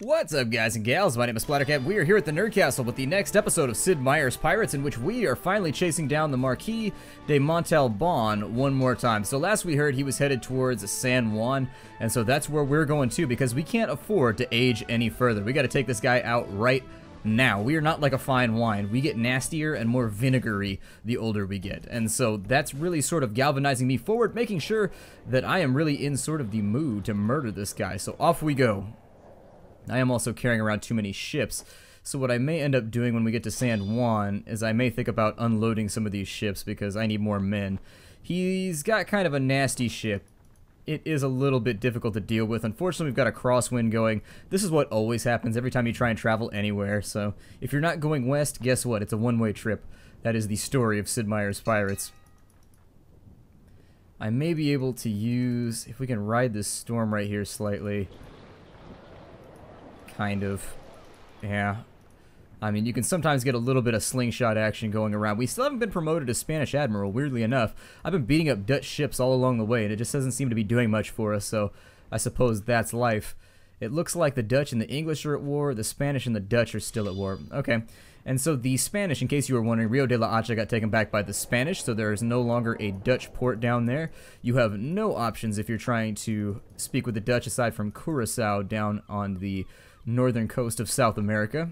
What's up, guys and gals? My name is Splattercat. We are here at the Nerd Castle with the next episode of Sid Meier's Pirates, in which we are finally chasing down the Marquis de Montalban one more time. So last we heard he was headed towards San Juan, and so that's where we're going to because we can't afford to age any further. We got to take this guy out right now. We are not like a fine wine. We get nastier and more vinegary the older we get. And so that's really sort of galvanizing me forward, making sure that I am really in sort of the mood to murder this guy. So off we go. I am also carrying around too many ships. So what I may end up doing when we get to San Juan is I may think about unloading some of these ships because I need more men. He's got kind of a nasty ship. It is a little bit difficult to deal with. Unfortunately, we've got a crosswind going. This is what always happens every time you try and travel anywhere. So if you're not going west, guess what? It's a one-way trip. That is the story of Sid Meier's Pirates. I may be able to use, if we can ride this storm right here slightly, kind of. Yeah. I mean, you can sometimes get a little bit of slingshot action going around. We still haven't been promoted to Spanish Admiral, weirdly enough. I've been beating up Dutch ships all along the way, and it just doesn't seem to be doing much for us, so I suppose that's life. It looks like the Dutch and the English are at war, the Spanish and the Dutch are still at war. Okay. And so the Spanish, in case you were wondering, Rio de la Hacha got taken back by the Spanish, so there is no longer a Dutch port down there. You have no options if you're trying to speak with the Dutch aside from Curacao down on the northern coast of South America.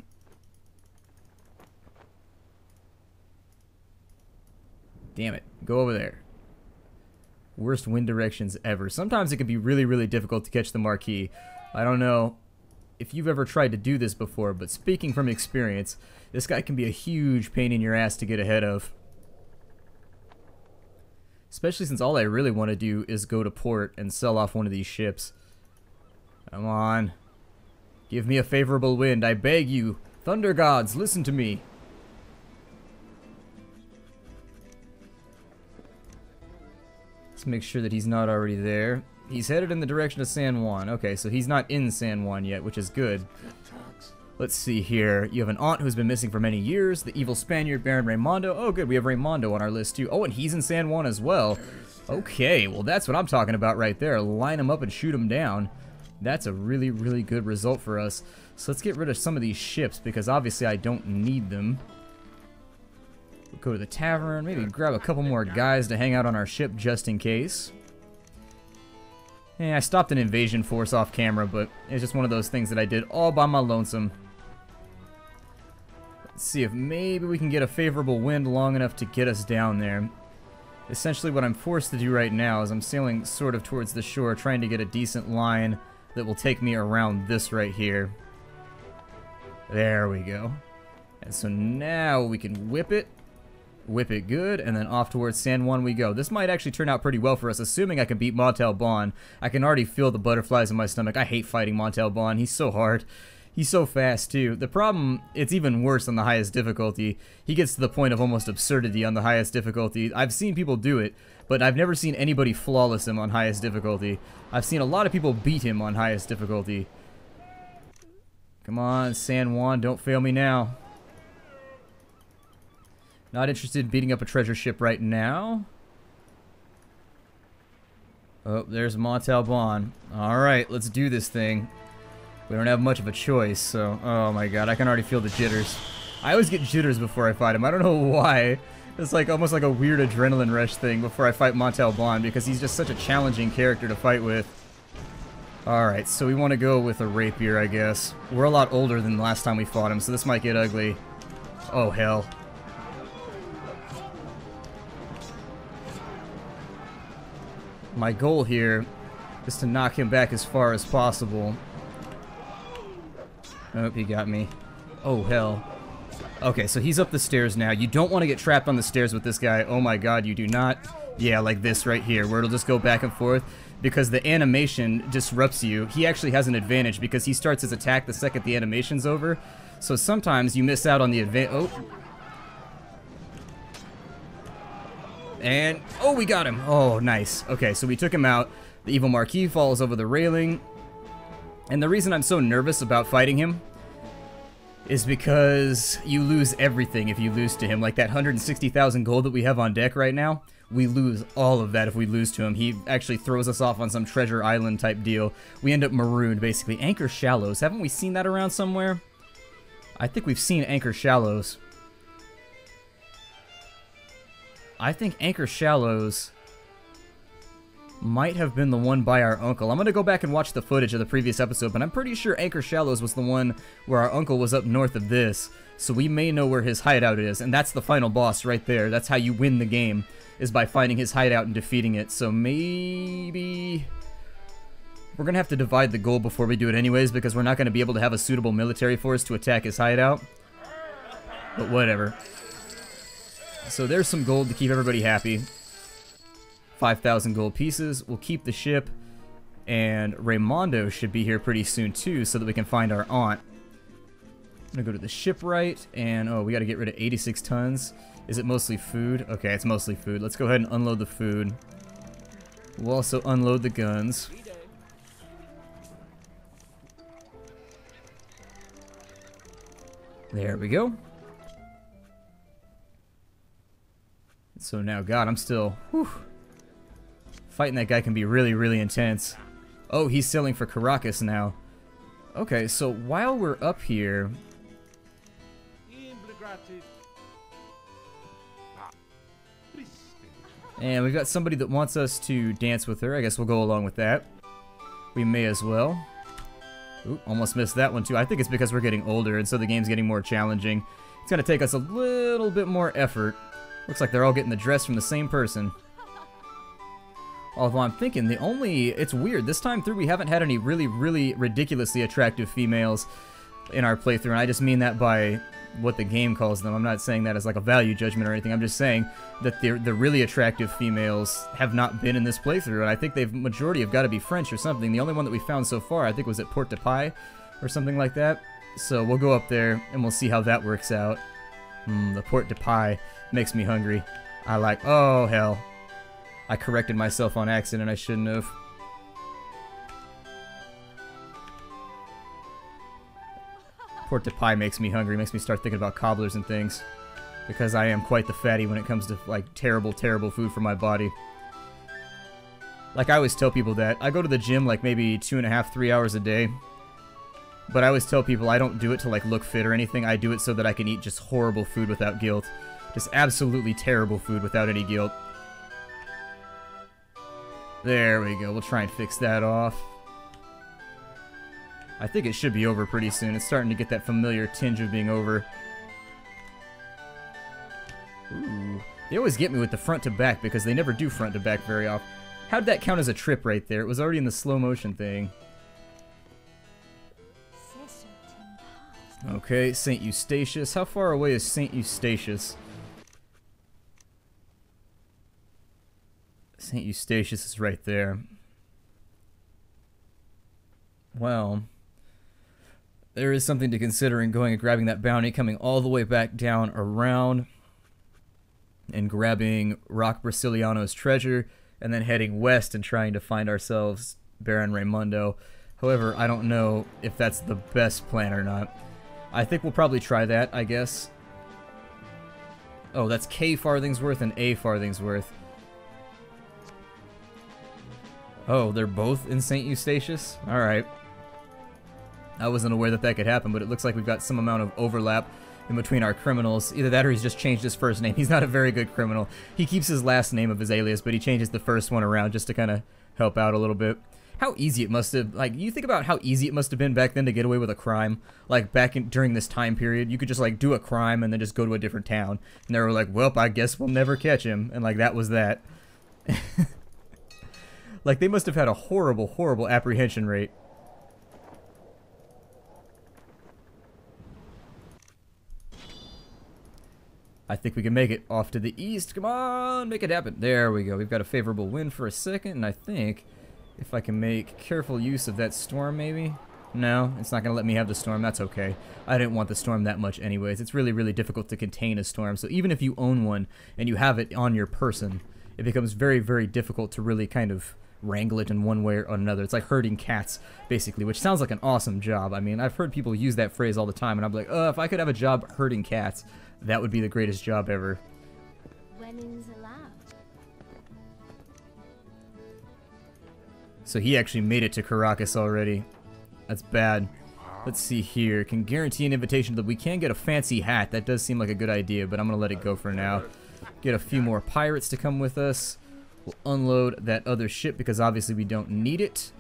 Damn it. Go over there. Worst wind directions ever. Sometimes it can be really, really difficult to catch the Marquis. I don't know if you've ever tried to do this before, but speaking from experience, this guy can be a huge pain in your ass to get ahead of. Especially since all I really want to do is go to port and sell off one of these ships. Come on. Give me a favorable wind, I beg you. Thunder gods, listen to me. Let's make sure that he's not already there. He's headed in the direction of San Juan. Okay, so he's not in San Juan yet, which is good. Let's see here. You have an aunt who's been missing for many years. The evil Spaniard, Baron Raimondo. Oh, good. We have Raimondo on our list, too. Oh, and he's in San Juan as well. Okay, well, that's what I'm talking about right there. Line him up and shoot him down. That's a really, really good result for us. So let's get rid of some of these ships because obviously I don't need them. We'll go to the tavern, maybe grab a couple more guys to hang out on our ship just in case. Yeah, I stopped an invasion force off camera, but it's just one of those things that I did all by my lonesome. Let's see if maybe we can get a favorable wind long enough to get us down there. Essentially what I'm forced to do right now is I'm sailing sort of towards the shore, trying to get a decent line that will take me around this right here. There we go. And so now we can whip it, whip it good, and then off towards San Juan we go. This might actually turn out pretty well for us, assuming I can beat Montel Montalban. I can already feel the butterflies in my stomach. I hate fighting Montel Montalban. He's so hard. He's so fast, too. The problem, it's even worse on the highest difficulty. He gets to the point of almost absurdity on the highest difficulty. I've seen people do it, but I've never seen anybody flawless him on highest difficulty. I've seen a lot of people beat him on highest difficulty. Come on, San Juan, don't fail me now. Not interested in beating up a treasure ship right now. Oh, there's Montalban. Alright, let's do this thing. We don't have much of a choice, so... Oh my god, I can already feel the jitters. I always get jitters before I fight him. I don't know why. It's like almost like a weird adrenaline rush thing before I fight Montalban because he's just such a challenging character to fight with. Alright, so we want to go with a rapier, I guess. We're a lot older than the last time we fought him, so this might get ugly. Oh, hell. My goal here is to knock him back as far as possible. Oh, he got me. Oh, hell. Okay, so he's up the stairs now. You don't want to get trapped on the stairs with this guy. Oh my god, you do not. Yeah, like this right here, where it'll just go back and forth. Because the animation disrupts you. He actually has an advantage because he starts his attack the second the animation's over. So sometimes you miss out on the advantage. Oh. And, oh, we got him. Oh, nice. Okay, so we took him out. The Evil Marquis falls over the railing. And the reason I'm so nervous about fighting him is because you lose everything if you lose to him. Like that 160,000 gold that we have on deck right now. we lose all of that if we lose to him. He actually throws us off on some treasure island type deal. We end up marooned, basically. Anchor Shallows. Haven't we seen that around somewhere? I think we've seen Anchor Shallows. I think Anchor Shallows might have been the one by our uncle. I'm going to go back and watch the footage of the previous episode, but I'm pretty sure Anchor Shallows was the one where our uncle was up north of this, so we may know where his hideout is, and that's the final boss right there. That's how you win the game, is by finding his hideout and defeating it, so maybe... We're going to have to divide the gold before we do it anyways, because we're not going to be able to have a suitable military force to attack his hideout. But whatever. So there's some gold to keep everybody happy. 5,000 gold pieces. We'll keep the ship. And Raymondo should be here pretty soon too, so that we can find our aunt. I'm gonna go to the shipwright, and oh, we gotta get rid of 86 tons. Is it mostly food? Okay, it's mostly food. Let's go ahead and unload the food. We'll also unload the guns. There we go. So now, God, I'm still... Whew, Fighting that guy can be really, really intense. Oh, he's selling for Caracas now. Okay, so while we're up here... And we've got somebody that wants us to dance with her. I guess we'll go along with that. We may as well. Ooh, almost missed that one too. I think it's because we're getting older and so the game's getting more challenging. It's to take us a little bit more effort. Looks like they're all getting the dress from the same person. Although I'm thinking the only... It's weird. This time through we haven't had any really, really ridiculously attractive females in our playthrough. And I just mean that by what the game calls them. I'm not saying that as like a value judgment or anything. I'm just saying that the the really attractive females have not been in this playthrough. And I think they've majority have got to be French or something. The only one that we found so far I think was at Port de Paix or something like that. So we'll go up there and we'll see how that works out. Hmm, the Port de Paix makes me hungry. I like, oh hell. I corrected myself on accident, I shouldn't have. Port de Paix makes me hungry, makes me start thinking about cobblers and things. Because I am quite the fatty when it comes to, like, terrible, terrible food for my body. Like, I always tell people that. I go to the gym, like, maybe two and a half, three hours a day. But I always tell people I don't do it to, like, look fit or anything. I do it so that I can eat just horrible food without guilt. Just absolutely terrible food without any guilt. There we go. We'll try and fix that off. I think it should be over pretty soon. It's starting to get that familiar tinge of being over. Ooh. They always get me with the front to back because they never do front to back very often. How'd that count as a trip right there? It was already in the slow motion thing. Okay, St. Eustatius. How far away is St. Eustatius? St. Eustatius is right there. Well, there is something to consider in going and grabbing that bounty, coming all the way back down around and grabbing Rock Brasiliano's treasure, and then heading west and trying to find ourselves Baron Raymundo. However, I don't know if that's the best plan or not. I think we'll probably try that, I guess. Oh, that's K Farthingsworth and A Farthingsworth. Oh, they're both in St. Eustatius? Alright. I wasn't aware that that could happen, but it looks like we've got some amount of overlap in between our criminals. Either that or he's just changed his first name. He's not a very good criminal. He keeps his last name of his alias, but he changes the first one around just to kind of help out a little bit. How easy it must have, like, you think about how easy it must have been back then to get away with a crime. Like, back in, during this time period, you could just, like, do a crime and then just go to a different town. And they were like, well, I guess we'll never catch him. And, like, that was that. Like, they must have had a horrible, horrible apprehension rate. I think we can make it off to the east. Come on, make it happen. There we go. We've got a favorable wind for a second, and I think if I can make careful use of that storm, maybe? No, it's not going to let me have the storm. That's okay. I didn't want the storm that much anyways. It's really, really difficult to contain a storm. So even if you own one and you have it on your person, it becomes very, very difficult to really kind of wrangle it in one way or another. It's like herding cats, basically, which sounds like an awesome job. I mean, I've heard people use that phrase all the time, and I'm like, oh, if I could have a job herding cats, that would be the greatest job ever. So he actually made it to Caracas already. That's bad. Let's see here. Can guarantee an invitation that. We can get a fancy hat. That does seem like a good idea, but I'm going to let it go for now. Get a few more pirates to come with us. We'll unload that other ship because obviously we don't need it.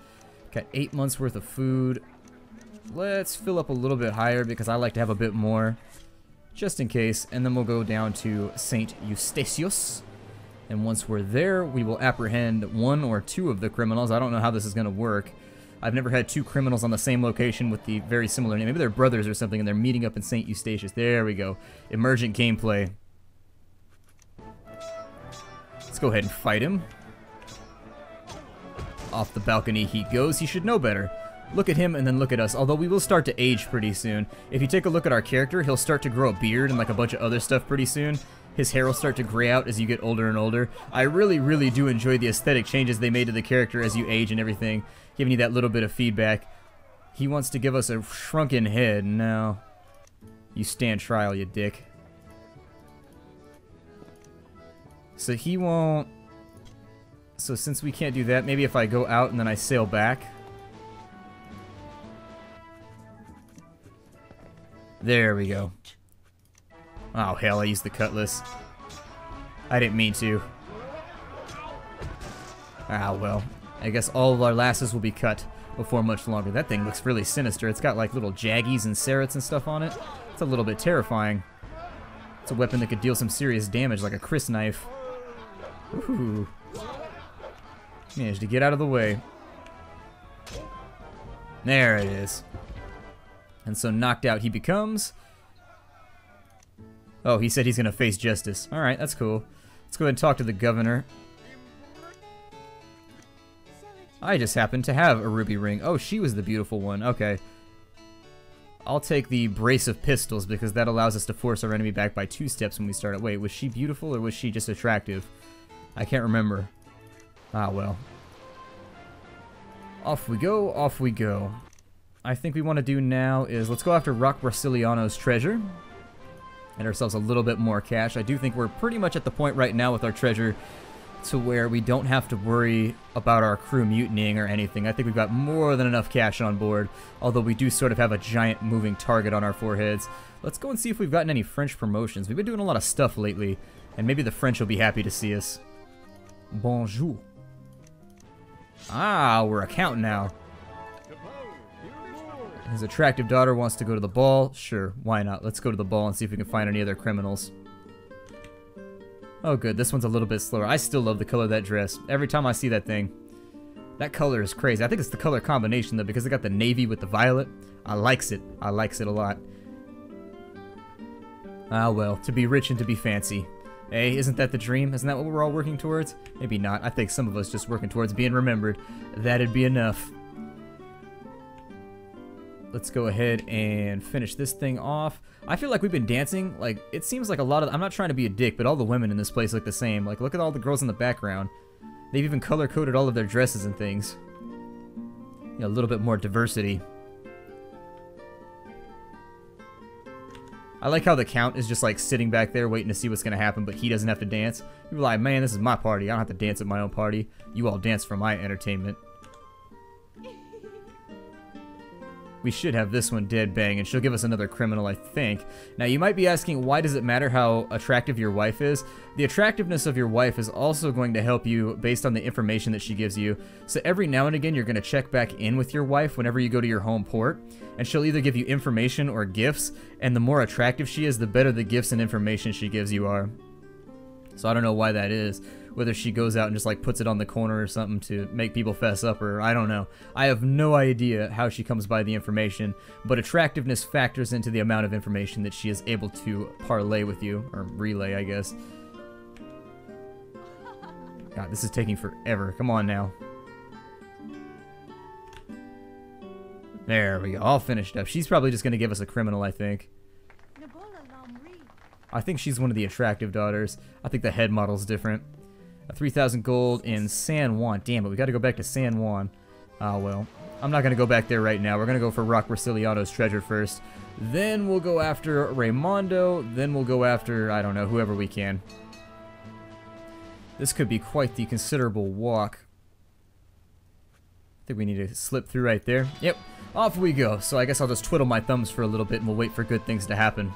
Got eight months worth of food. Let's fill up a little bit higher because I like to have a bit more. Just in case. And then we'll go down to St. Eustatius. And once we're there, we will apprehend one or two of the criminals. I don't know how this is going to work. I've never had two criminals on the same location with the very similar name. Maybe they're brothers or something and they're meeting up in St. Eustatius. There we go. Emergent gameplay. Let's go ahead and fight him. Off the balcony he goes. He should know better. Look at him and then look at us, although we will start to age pretty soon. If you take a look at our character, he'll start to grow a beard and like a bunch of other stuff pretty soon. His hair will start to gray out as you get older and older. I really, really do enjoy the aesthetic changes they made to the character as you age and everything, giving you that little bit of feedback. He wants to give us a shrunken head. No. You stand trial, you dick. So he won't... So since we can't do that, maybe if I go out and then I sail back... There we go. Oh, hell, I used the cutlass. I didn't mean to. Ah, well. I guess all of our lasses will be cut before much longer. That thing looks really sinister. It's got like little jaggies and serrats and stuff on it. It's a little bit terrifying. It's a weapon that could deal some serious damage, like a crysknife. Ooh. Managed to get out of the way. There it is. And so knocked out he becomes. Oh, he said he's going to face justice. Alright, that's cool. Let's go ahead and talk to the governor. I just happen to have a ruby ring. Oh, she was the beautiful one. Okay. I'll take the brace of pistols because that allows us to force our enemy back by two steps when we start. Wait, was she beautiful or was she just attractive? I can't remember. Ah, well. Off we go, off we go. I think we want to do now is let's go after Rock Brasiliano's treasure. And ourselves a little bit more cash. I do think we're pretty much at the point right now with our treasure to where we don't have to worry about our crew mutinying or anything. I think we've got more than enough cash on board, although we do sort of have a giant moving target on our foreheads. Let's go and see if we've gotten any French promotions. We've been doing a lot of stuff lately, and maybe the French will be happy to see us. Bonjour. Ah, we're a count now. His attractive daughter wants to go to the ball. Sure, why not? Let's go to the ball and see if we can find any other criminals. Oh good, this one's a little bit slower. I still love the color of that dress. Every time I see that thing. That color is crazy. I think it's the color combination though because it got the navy with the violet. I likes it. I likes it a lot. Ah well, to be rich and to be fancy. Hey, isn't that the dream? Isn't that what we're all working towards? Maybe not. I think some of us just working towards being remembered. That'd be enough let's go ahead and finish this thing off. I feel like we've been dancing, like, it seems like a lot of, I'm not trying to be a dick, but all the women in this place look the same. Like, look at all the girls in the background. They've even color-coded all of their dresses and things. You know, a little bit more diversity. I like how the Count is just like sitting back there waiting to see what's to happen, but he doesn't have to dance. You're like, man, this is my party. I don't have to dance at my own party. You all dance for my entertainment. We should have this one dead bang, and she'll give us another criminal, I think. Now, you might be asking, why does it matter how attractive your wife is? The attractiveness of your wife is also going to help you based on the information that she gives you. So every now and again, you're going to check back in with your wife whenever you go to your home port, and she'll either give you information or gifts, and the more attractive she is, the better the gifts and information she gives you are. So I don't know why that is whether she goes out and just like puts it on the corner or something to make people fess up or I don't know. I have no idea how she comes by the information, but attractiveness factors into the amount of information that she is able to parlay with you, or relay, I guess. God, this is taking forever. Come on now. There we go. All finished up. She's probably just going to give us a criminal, I think. I think she's one of the attractive daughters. I think the head model's different. A 3,000 gold in San Juan. Damn it, we gotta go back to San Juan. Ah, well. I'm not gonna go back there right now. We're gonna go for Rock Brasiliano's treasure first. Then we'll go after Raimondo. Then we'll go after, I don't know, whoever we can. This could be quite the considerable walk. I think we need to slip through right there. Yep, off we go. So I guess I'll just twiddle my thumbs for a little bit and we'll wait for good things to happen.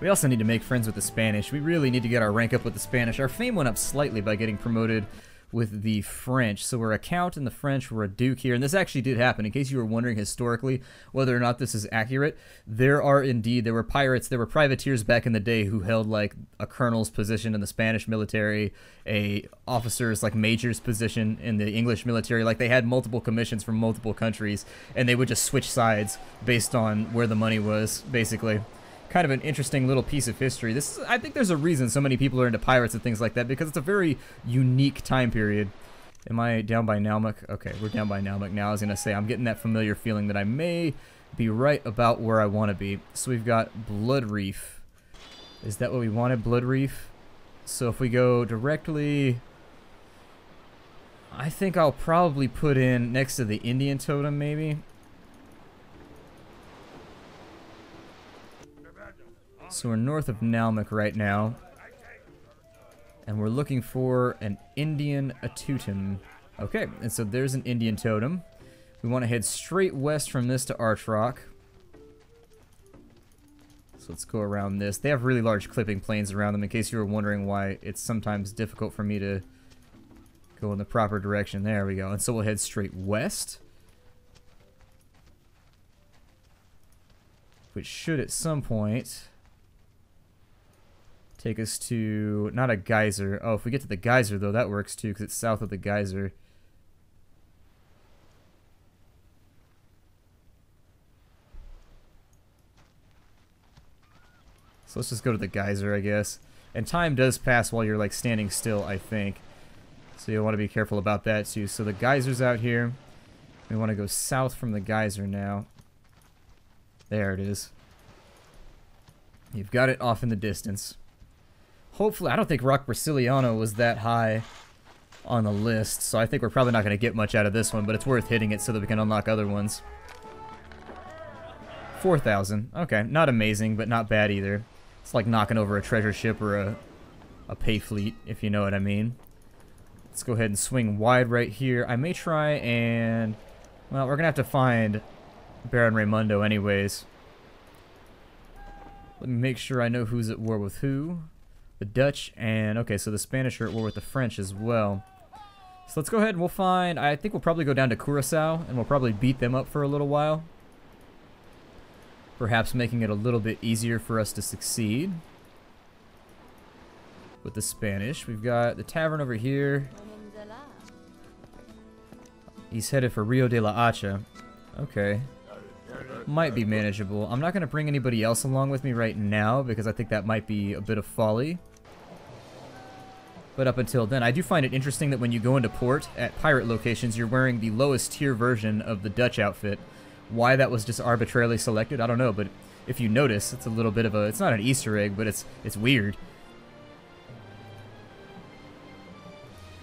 We also need to make friends with the Spanish. We really need to get our rank up with the Spanish. Our fame went up slightly by getting promoted with the French. So we're a count in the French, we're a duke here. And this actually did happen. In case you were wondering historically whether or not this is accurate, there are indeed, there were pirates, there were privateers back in the day who held like a colonel's position in the Spanish military, a officer's like major's position in the English military. Like they had multiple commissions from multiple countries and they would just switch sides based on where the money was, basically kind of an interesting little piece of history. This is, I think there's a reason so many people are into pirates and things like that because it's a very unique time period. Am I down by Nalmuk? Okay, we're down by Nalmuk now. I was going to say, I'm getting that familiar feeling that I may be right about where I want to be. So we've got Blood Reef. Is that what we wanted, Blood Reef? So if we go directly... I think I'll probably put in next to the Indian totem, maybe. So we're north of Nalmuk right now. And we're looking for an Indian Atutum. Okay, and so there's an Indian totem. We want to head straight west from this to Archrock. So let's go around this. They have really large clipping planes around them in case you were wondering why it's sometimes difficult for me to go in the proper direction. There we go. And so we'll head straight west. Which should at some point Take us to, not a geyser. Oh, if we get to the geyser, though, that works too, because it's south of the geyser. So let's just go to the geyser, I guess. And time does pass while you're, like, standing still, I think. So you'll want to be careful about that, too. So the geyser's out here. We want to go south from the geyser now. There it is. You've got it off in the distance. Hopefully, I don't think Rock Brasiliano was that high on the list, so I think we're probably not going to get much out of this one, but it's worth hitting it so that we can unlock other ones. 4,000. Okay, not amazing, but not bad either. It's like knocking over a treasure ship or a, a pay fleet, if you know what I mean. Let's go ahead and swing wide right here. I may try and... Well, we're going to have to find Baron Raimundo anyways. Let me make sure I know who's at war with who. The Dutch and, okay, so the Spanish are at war with the French as well. So let's go ahead and we'll find, I think we'll probably go down to Curacao and we'll probably beat them up for a little while. Perhaps making it a little bit easier for us to succeed. With the Spanish. We've got the tavern over here. He's headed for Rio de la Hacha. Okay. Might be manageable. I'm not going to bring anybody else along with me right now because I think that might be a bit of folly. But up until then, I do find it interesting that when you go into port at pirate locations, you're wearing the lowest tier version of the Dutch outfit. Why that was just arbitrarily selected, I don't know, but if you notice, it's a little bit of a, it's not an Easter egg, but it's, it's weird.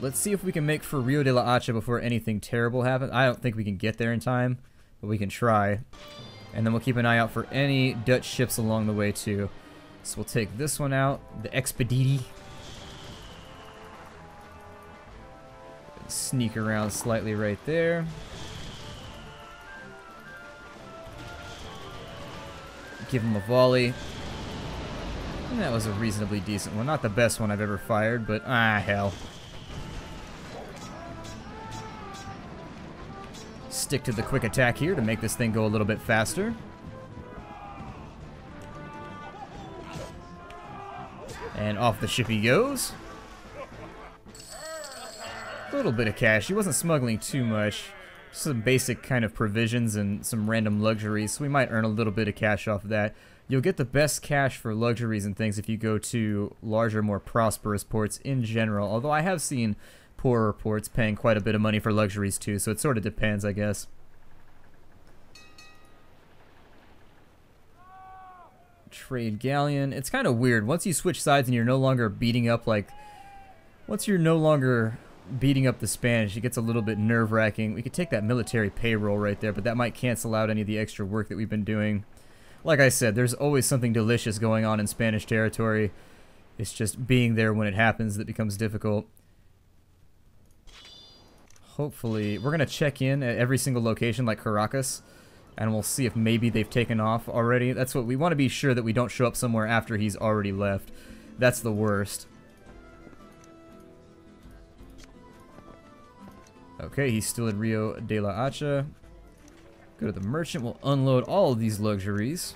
Let's see if we can make for Rio de la Hacha before anything terrible happens. I don't think we can get there in time, but we can try. And then we'll keep an eye out for any Dutch ships along the way too. So we'll take this one out, the Expediti. Sneak around slightly right there. Give him a volley. And that was a reasonably decent one. Not the best one I've ever fired, but ah, hell. Stick to the quick attack here to make this thing go a little bit faster. And off the ship he goes. A little bit of cash. He wasn't smuggling too much. Just Some basic kind of provisions and some random luxuries, so we might earn a little bit of cash off of that. You'll get the best cash for luxuries and things if you go to larger, more prosperous ports in general, although I have seen poorer ports paying quite a bit of money for luxuries too, so it sort of depends, I guess. Trade Galleon. It's kind of weird. Once you switch sides and you're no longer beating up, like... Once you're no longer beating up the Spanish, it gets a little bit nerve-wracking. We could take that military payroll right there, but that might cancel out any of the extra work that we've been doing. Like I said, there's always something delicious going on in Spanish territory. It's just being there when it happens that becomes difficult. Hopefully, we're going to check in at every single location like Caracas, and we'll see if maybe they've taken off already. That's what we want to be sure that we don't show up somewhere after he's already left. That's the worst. Okay, he's still at Rio de la Hacha. Go to the merchant. We'll unload all of these luxuries.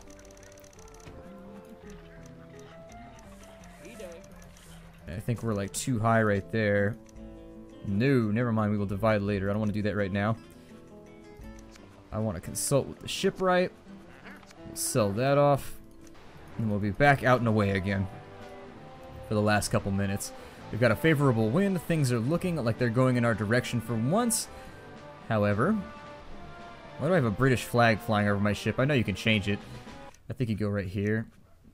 I think we're like too high right there. No, never mind. We will divide later. I don't want to do that right now. I want to consult with the shipwright. We'll sell that off. And we'll be back out and away again for the last couple minutes. We've got a favorable wind. Things are looking like they're going in our direction for once. However, why do I have a British flag flying over my ship? I know you can change it. I think you go right here.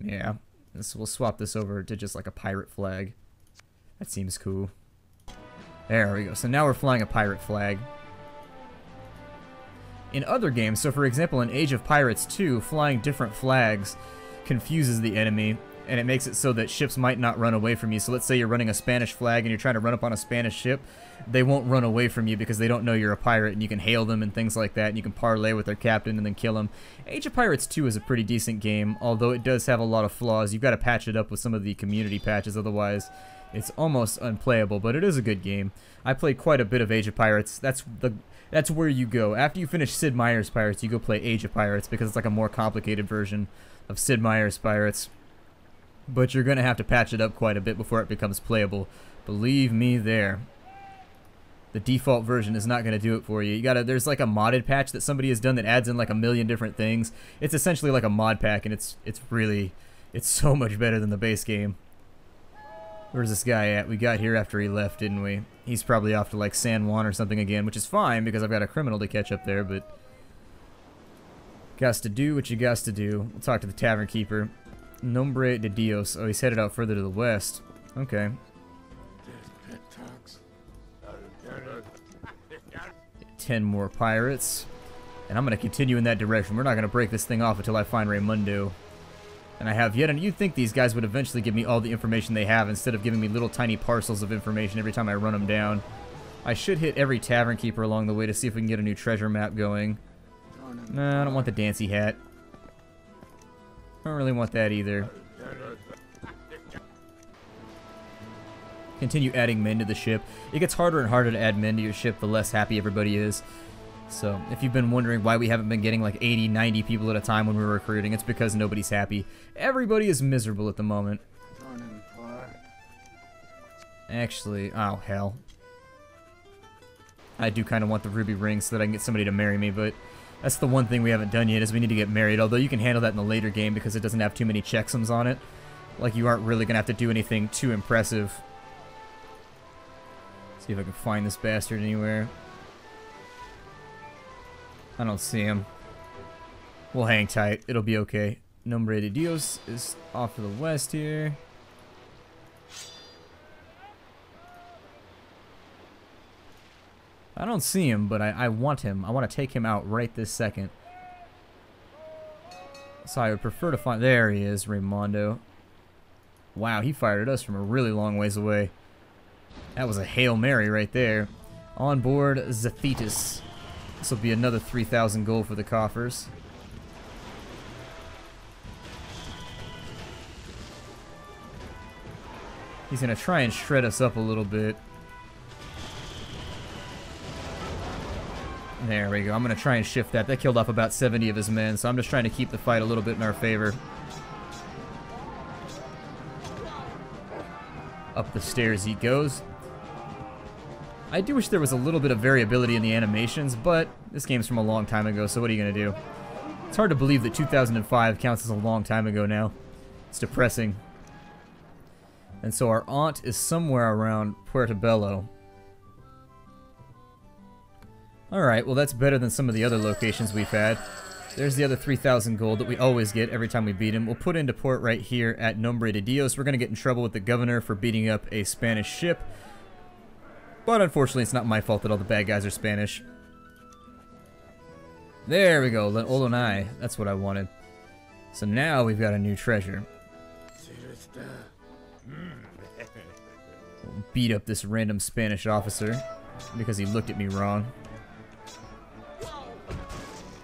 Yeah. This, we'll swap this over to just like a pirate flag. That seems cool. There we go. So now we're flying a pirate flag. In other games, so for example in Age of Pirates 2, flying different flags confuses the enemy and it makes it so that ships might not run away from you. So let's say you're running a Spanish flag and you're trying to run up on a Spanish ship, they won't run away from you because they don't know you're a pirate and you can hail them and things like that and you can parlay with their captain and then kill them. Age of Pirates 2 is a pretty decent game, although it does have a lot of flaws. You've got to patch it up with some of the community patches, otherwise it's almost unplayable, but it is a good game. I played quite a bit of Age of Pirates. That's the that's where you go. After you finish Sid Meier's Pirates, you go play Age of Pirates because it's like a more complicated version of Sid Meier's Pirates but you're going to have to patch it up quite a bit before it becomes playable. Believe me there. The default version is not going to do it for you. You gotta. There's like a modded patch that somebody has done that adds in like a million different things. It's essentially like a mod pack, and it's it's really it's so much better than the base game. Where's this guy at? We got here after he left, didn't we? He's probably off to like San Juan or something again, which is fine because I've got a criminal to catch up there, but... Got to do what you got to do. We'll talk to the tavern keeper. Nombre de Dios. Oh, he's headed out further to the west. Okay. Ten more pirates. And I'm going to continue in that direction. We're not going to break this thing off until I find Raimundo. And I have yet, and you'd think these guys would eventually give me all the information they have instead of giving me little tiny parcels of information every time I run them down. I should hit every tavern keeper along the way to see if we can get a new treasure map going. No, I don't want the Dancy hat. I don't really want that either. Continue adding men to the ship. It gets harder and harder to add men to your ship the less happy everybody is. So, if you've been wondering why we haven't been getting like 80, 90 people at a time when we're recruiting, it's because nobody's happy. Everybody is miserable at the moment. Actually, oh hell. I do kind of want the ruby ring so that I can get somebody to marry me, but that's the one thing we haven't done yet is we need to get married, although you can handle that in the later game because it doesn't have too many checksums on it. Like, you aren't really going to have to do anything too impressive. See if I can find this bastard anywhere. I don't see him. We'll hang tight. It'll be okay. Nombre de Dios is off to the west here. I don't see him, but I, I want him. I want to take him out right this second. So I would prefer to find... There he is, Raimondo. Wow, he fired at us from a really long ways away. That was a Hail Mary right there. On board Zethetus. This will be another 3,000 gold for the coffers. He's going to try and shred us up a little bit. There we go. I'm going to try and shift that. That killed off about 70 of his men, so I'm just trying to keep the fight a little bit in our favor. Up the stairs he goes. I do wish there was a little bit of variability in the animations, but this game's from a long time ago, so what are you going to do? It's hard to believe that 2005 counts as a long time ago now. It's depressing. And so our aunt is somewhere around Puerto Bello. Alright, well that's better than some of the other locations we've had. There's the other 3,000 gold that we always get every time we beat him. We'll put into port right here at Nombre de Dios. We're going to get in trouble with the governor for beating up a Spanish ship. But unfortunately, it's not my fault that all the bad guys are Spanish. There we go, Olonai. That's what I wanted. So now we've got a new treasure. We'll beat up this random Spanish officer. because he looked at me wrong.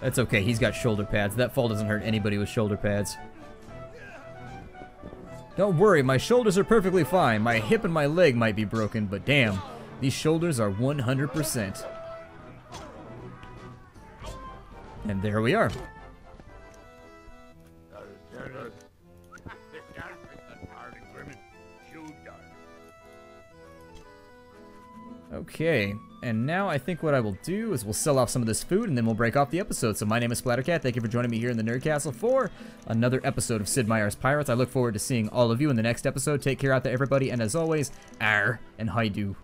That's okay, he's got shoulder pads. That fall doesn't hurt anybody with shoulder pads. Don't worry, my shoulders are perfectly fine. My hip and my leg might be broken, but damn, these shoulders are 100%. And there we are. Okay, and now I think what I will do is we'll sell off some of this food and then we'll break off the episode. So my name is Splattercat. Thank you for joining me here in the Nerd Castle for another episode of Sid Meier's Pirates. I look forward to seeing all of you in the next episode. Take care out there, everybody, and as always, ar and hi do.